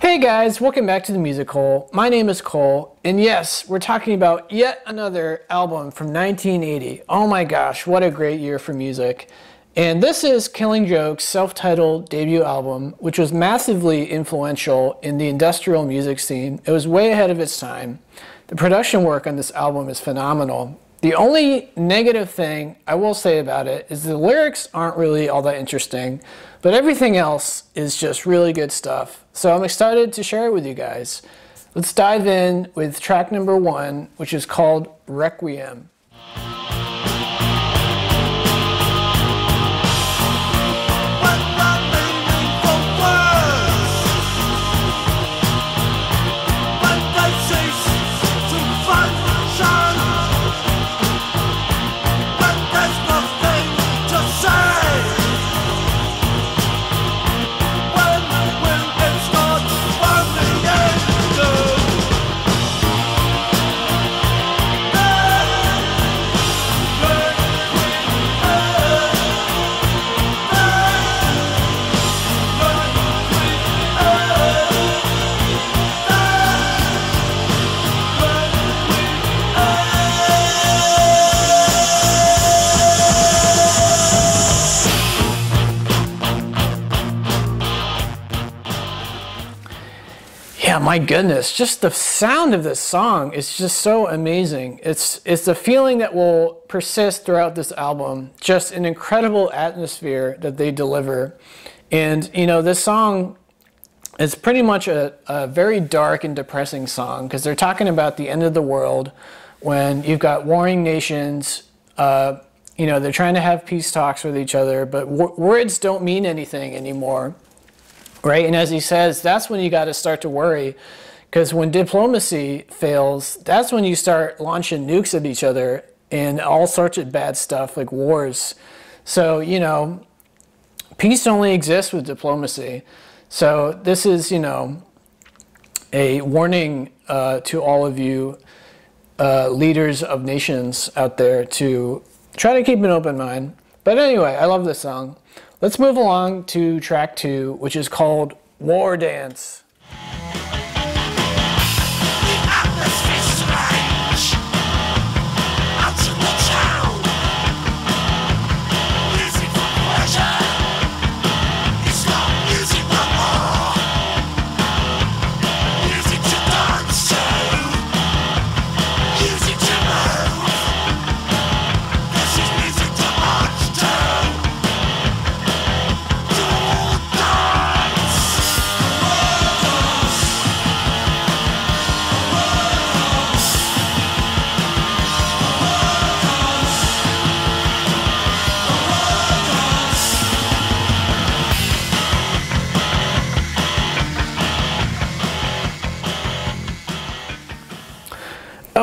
Hey guys, welcome back to the Music Hole. My name is Cole, and yes, we're talking about yet another album from 1980. Oh my gosh, what a great year for music. And this is Killing Joke's self-titled debut album, which was massively influential in the industrial music scene. It was way ahead of its time. The production work on this album is phenomenal. The only negative thing I will say about it is the lyrics aren't really all that interesting, but everything else is just really good stuff. So I'm excited to share it with you guys. Let's dive in with track number one, which is called Requiem. My goodness, just the sound of this song is just so amazing. It's it's a feeling that will persist throughout this album. Just an incredible atmosphere that they deliver. And you know, this song is pretty much a, a very dark and depressing song because they're talking about the end of the world when you've got warring nations uh, you know, they're trying to have peace talks with each other, but words don't mean anything anymore right? And as he says, that's when you got to start to worry. Because when diplomacy fails, that's when you start launching nukes at each other and all sorts of bad stuff like wars. So, you know, peace only exists with diplomacy. So, this is, you know, a warning uh, to all of you uh, leaders of nations out there to try to keep an open mind. But anyway, I love this song. Let's move along to track two, which is called Wardance.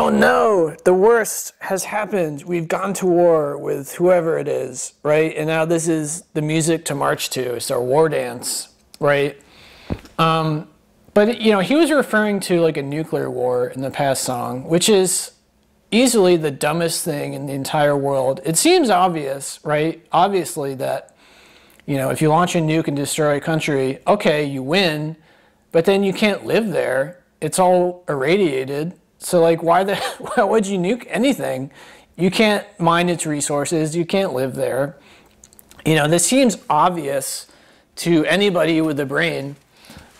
Oh no, the worst has happened. We've gone to war with whoever it is, right? And now this is the music to march to. It's our war dance, right? Um, but you know, he was referring to like a nuclear war in the past song, which is easily the dumbest thing in the entire world. It seems obvious, right? Obviously that you know, if you launch a nuke and destroy a country, okay, you win, but then you can't live there. It's all irradiated so like, why the why would you nuke anything? You can't mine its resources. You can't live there. You know, this seems obvious to anybody with a brain,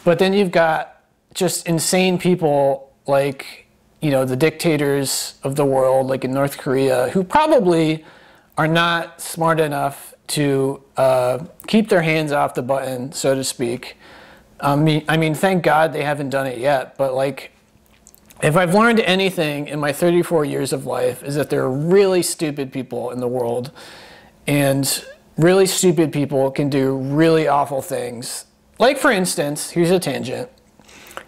but then you've got just insane people like, you know, the dictators of the world, like in North Korea, who probably are not smart enough to uh, keep their hands off the button, so to speak. I mean, I mean, thank God they haven't done it yet, but like, if I've learned anything in my 34 years of life is that there are really stupid people in the world and really stupid people can do really awful things. Like for instance, here's a tangent.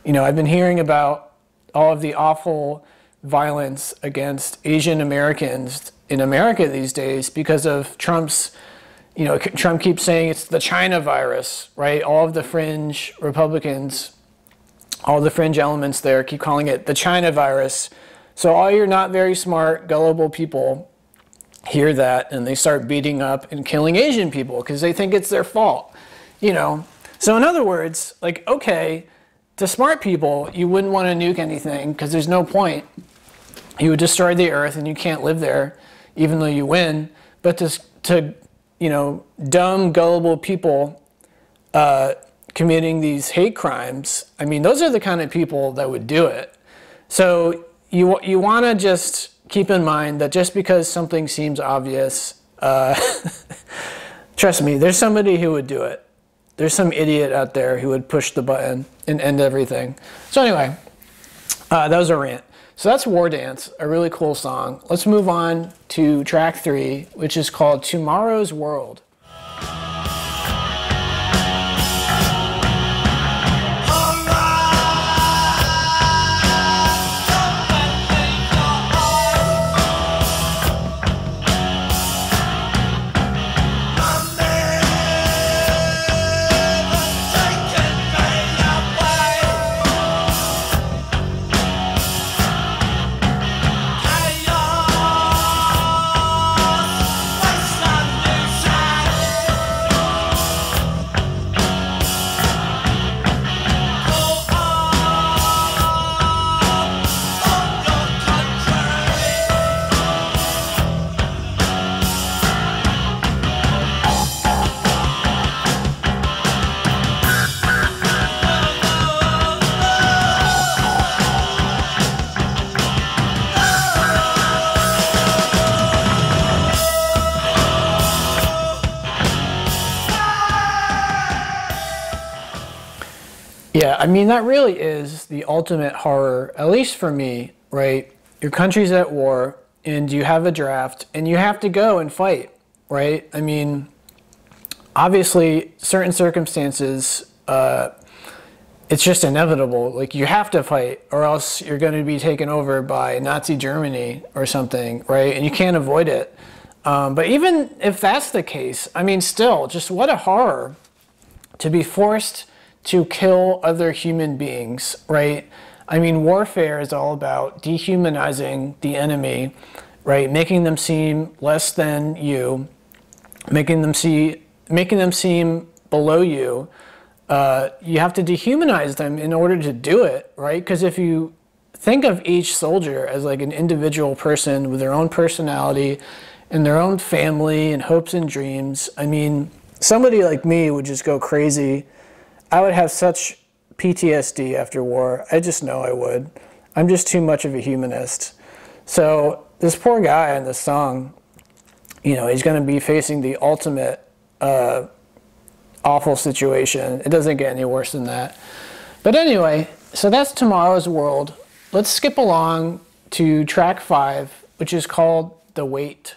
You know, I've been hearing about all of the awful violence against Asian Americans in America these days because of Trump's you know, Trump keeps saying it's the China virus, right? All of the fringe Republicans all the fringe elements there keep calling it the China virus. So all your not very smart, gullible people hear that and they start beating up and killing Asian people because they think it's their fault. You know. So in other words, like okay, to smart people, you wouldn't want to nuke anything because there's no point. You would destroy the earth and you can't live there, even though you win. But to, to you know, dumb, gullible people uh, committing these hate crimes, I mean, those are the kind of people that would do it. So you, you want to just keep in mind that just because something seems obvious, uh, trust me, there's somebody who would do it. There's some idiot out there who would push the button and end everything. So anyway, uh, that was a rant. So that's Wardance, a really cool song. Let's move on to track three, which is called Tomorrow's World. Yeah, I mean, that really is the ultimate horror, at least for me, right? Your country's at war and you have a draft and you have to go and fight, right? I mean, obviously, certain circumstances, uh, it's just inevitable. Like, you have to fight or else you're going to be taken over by Nazi Germany or something, right? And you can't avoid it. Um, but even if that's the case, I mean, still, just what a horror to be forced to kill other human beings, right? I mean, warfare is all about dehumanizing the enemy, right? Making them seem less than you, making them see, making them seem below you. Uh, you have to dehumanize them in order to do it, right? Because if you think of each soldier as like an individual person with their own personality and their own family and hopes and dreams, I mean, somebody like me would just go crazy I would have such PTSD after war. I just know I would. I'm just too much of a humanist. So this poor guy in this song, you know, he's going to be facing the ultimate uh, awful situation. It doesn't get any worse than that. But anyway, so that's tomorrow's world. Let's skip along to track five, which is called The Wait.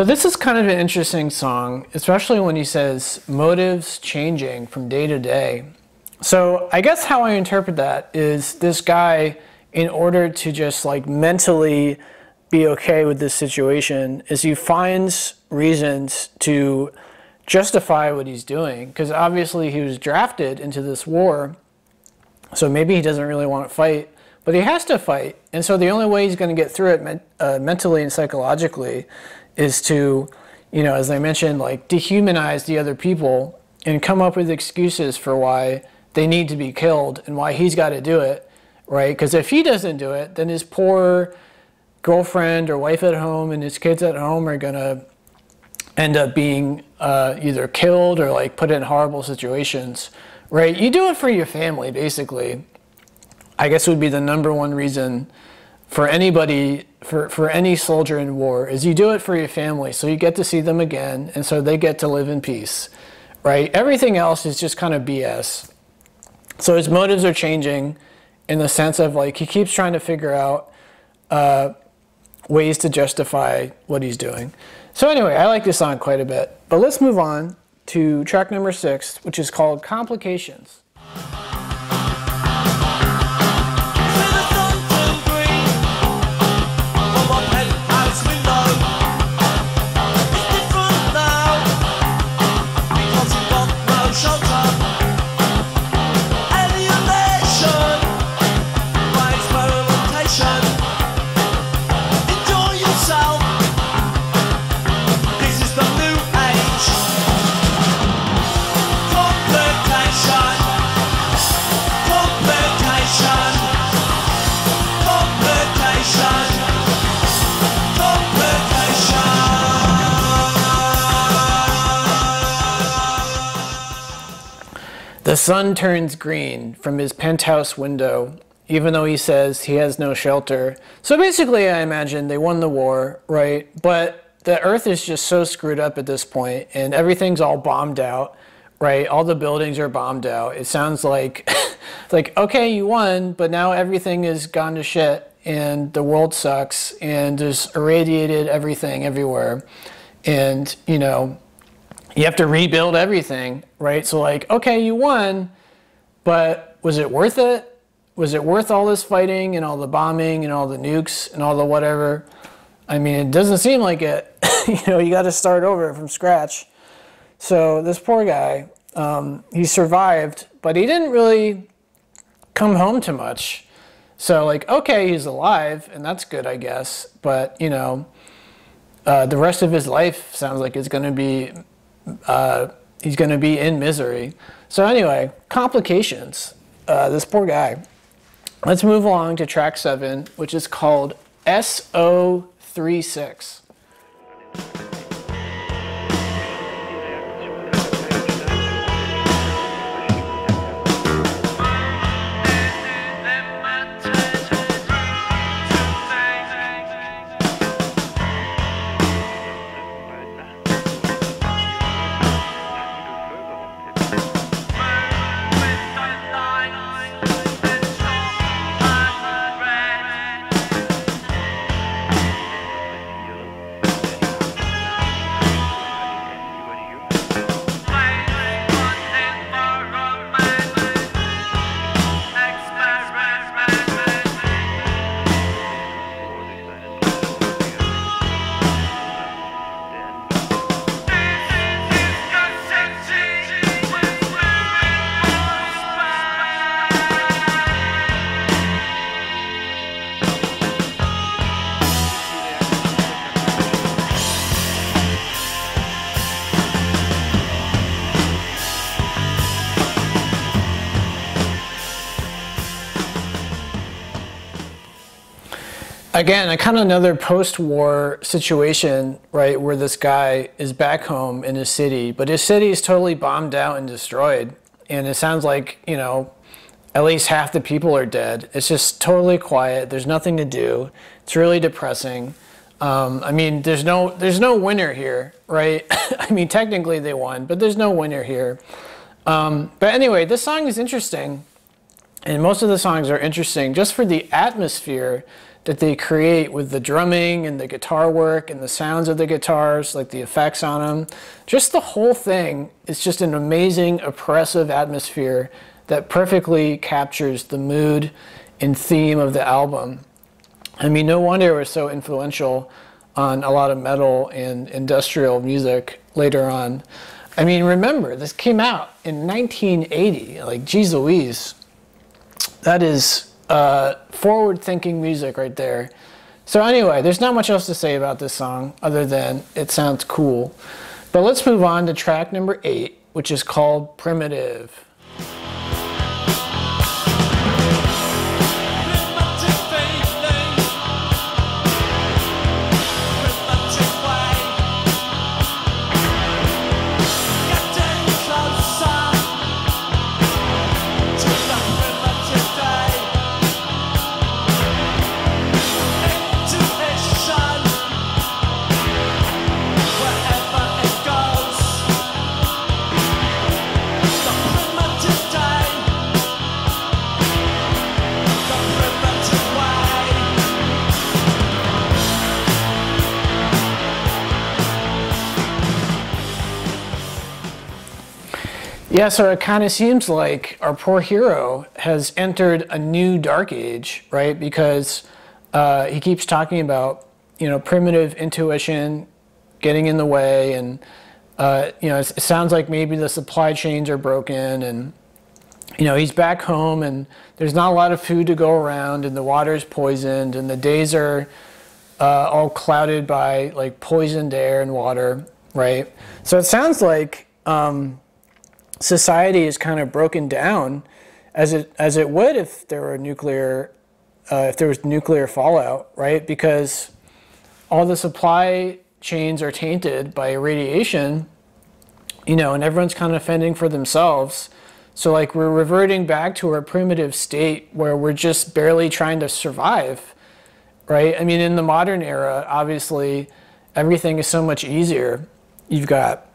So this is kind of an interesting song, especially when he says motives changing from day to day. So I guess how I interpret that is this guy, in order to just like mentally be okay with this situation, is he finds reasons to justify what he's doing. Because obviously he was drafted into this war, so maybe he doesn't really want to fight, but he has to fight. And so the only way he's going to get through it uh, mentally and psychologically is to, you know, as I mentioned, like dehumanize the other people and come up with excuses for why they need to be killed and why he's got to do it, right? Because if he doesn't do it, then his poor girlfriend or wife at home and his kids at home are going to end up being uh, either killed or like put in horrible situations, right? You do it for your family, basically. I guess would be the number one reason for anybody for, for any soldier in war is you do it for your family so you get to see them again and so they get to live in peace right? Everything else is just kind of bs so his motives are changing in the sense of like he keeps trying to figure out uh, ways to justify what he's doing. So anyway i like this song quite a bit but let's move on to track number six which is called complications The sun turns green from his penthouse window, even though he says he has no shelter. So basically, I imagine they won the war, right? But the earth is just so screwed up at this point, and everything's all bombed out, right? All the buildings are bombed out. It sounds like, like okay, you won, but now everything is gone to shit, and the world sucks, and there's irradiated everything everywhere, and you know you have to rebuild everything, right? So like, okay, you won, but was it worth it? Was it worth all this fighting and all the bombing and all the nukes and all the whatever? I mean, it doesn't seem like it. you know, you got to start over from scratch. So this poor guy, um, he survived, but he didn't really come home to much. So like, okay, he's alive, and that's good, I guess. But you know, uh, the rest of his life sounds like it's going to be uh, he's going to be in misery. So anyway, complications. Uh, this poor guy. Let's move along to track seven, which is called SO36. Again, kind of another post-war situation, right, where this guy is back home in his city, but his city is totally bombed out and destroyed, and it sounds like you know, at least half the people are dead. It's just totally quiet. There's nothing to do. It's really depressing. Um, I mean, there's no there's no winner here, right? I mean, technically they won, but there's no winner here. Um, but anyway, this song is interesting, and most of the songs are interesting just for the atmosphere that they create with the drumming and the guitar work and the sounds of the guitars, like the effects on them. Just the whole thing is just an amazing, oppressive atmosphere that perfectly captures the mood and theme of the album. I mean, no wonder it was so influential on a lot of metal and industrial music later on. I mean, remember, this came out in 1980. Like, geez Louise. That is uh, forward thinking music right there. So, anyway, there's not much else to say about this song other than it sounds cool. But let's move on to track number eight, which is called Primitive. Yeah, so it kind of seems like our poor hero has entered a new dark age, right? Because uh, he keeps talking about, you know, primitive intuition getting in the way, and uh, you know, it sounds like maybe the supply chains are broken, and you know, he's back home, and there's not a lot of food to go around, and the water's poisoned, and the days are uh, all clouded by like poisoned air and water, right? So it sounds like. Um, society is kind of broken down as it as it would if there were nuclear uh, if there was nuclear fallout, right? Because all the supply chains are tainted by radiation, you know, and everyone's kind of fending for themselves. So like we're reverting back to our primitive state where we're just barely trying to survive, right? I mean, in the modern era, obviously, everything is so much easier. You've got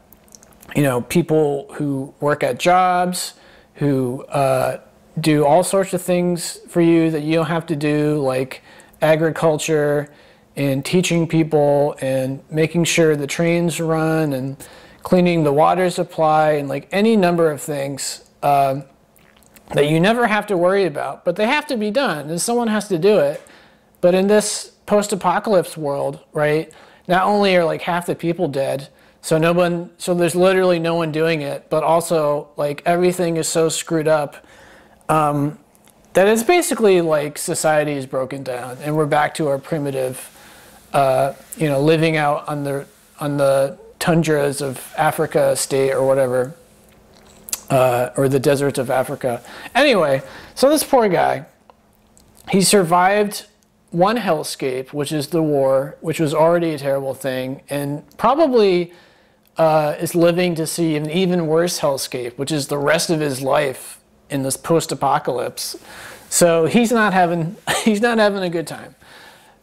you know, people who work at jobs, who uh, do all sorts of things for you that you don't have to do, like agriculture and teaching people and making sure the trains run and cleaning the water supply and like any number of things uh, that you never have to worry about, but they have to be done and someone has to do it. But in this post-apocalypse world, right, not only are like half the people dead, so no one, so there's literally no one doing it, but also like everything is so screwed up um, that it's basically like society is broken down, and we're back to our primitive, uh, you know, living out on the on the tundras of Africa state or whatever, uh, or the deserts of Africa. Anyway, so this poor guy, he survived one hellscape, which is the war, which was already a terrible thing, and probably uh, is living to see an even worse hellscape, which is the rest of his life in this post-apocalypse. So he's not having he's not having a good time.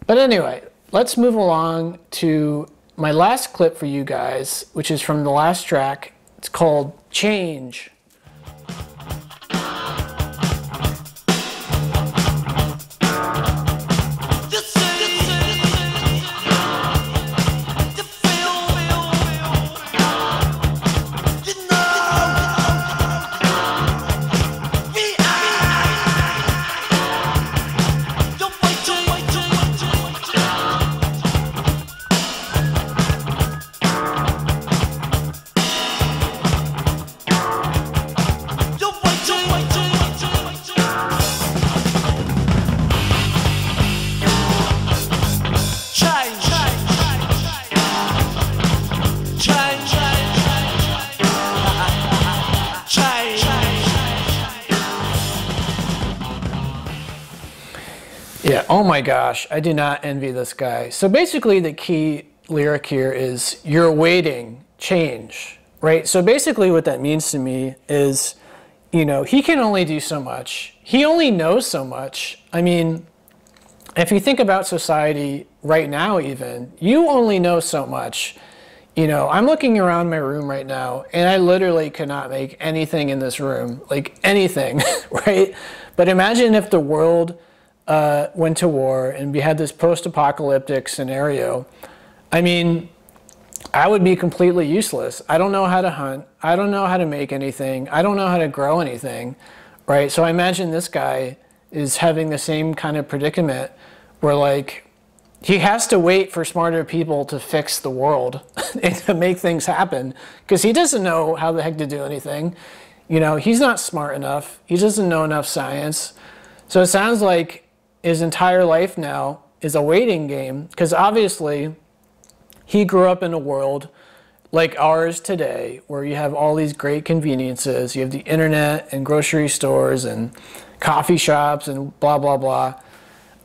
But anyway, let's move along to my last clip for you guys, which is from the last track. It's called Change. Oh my gosh, I do not envy this guy. So basically the key lyric here is you're waiting, change, right? So basically what that means to me is, you know, he can only do so much. He only knows so much. I mean, if you think about society right now even, you only know so much. You know, I'm looking around my room right now and I literally cannot make anything in this room, like anything, right? But imagine if the world uh, went to war and we had this post-apocalyptic scenario, I mean, I would be completely useless. I don't know how to hunt. I don't know how to make anything. I don't know how to grow anything, right? So I imagine this guy is having the same kind of predicament where like he has to wait for smarter people to fix the world and to make things happen because he doesn't know how the heck to do anything. You know, he's not smart enough. He doesn't know enough science. So it sounds like his entire life now is a waiting game because obviously he grew up in a world like ours today where you have all these great conveniences. You have the internet and grocery stores and coffee shops and blah, blah, blah.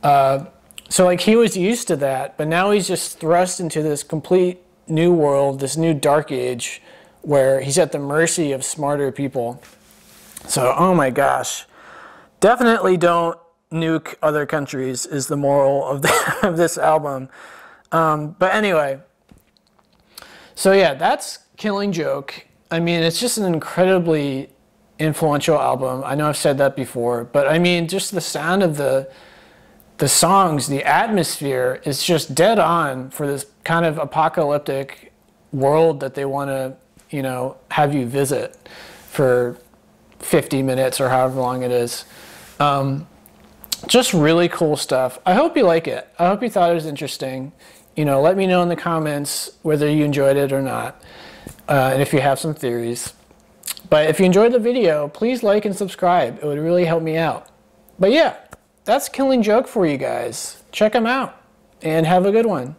Uh, so like he was used to that, but now he's just thrust into this complete new world, this new dark age where he's at the mercy of smarter people. So, oh my gosh, definitely don't nuke other countries is the moral of, the, of this album. Um, but anyway, so yeah, that's Killing Joke. I mean, it's just an incredibly influential album. I know I've said that before, but I mean, just the sound of the the songs, the atmosphere is just dead on for this kind of apocalyptic world that they want to, you know, have you visit. for 50 minutes or however long it is. Um, just really cool stuff. I hope you like it. I hope you thought it was interesting. You know, let me know in the comments whether you enjoyed it or not, uh, and if you have some theories. But if you enjoyed the video, please like and subscribe. It would really help me out. But yeah, that's Killing Joke for you guys. Check them out and have a good one.